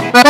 Thank you.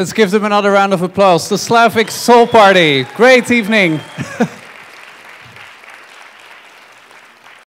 Let's give them another round of applause. The Slavic Soul Party. Great evening.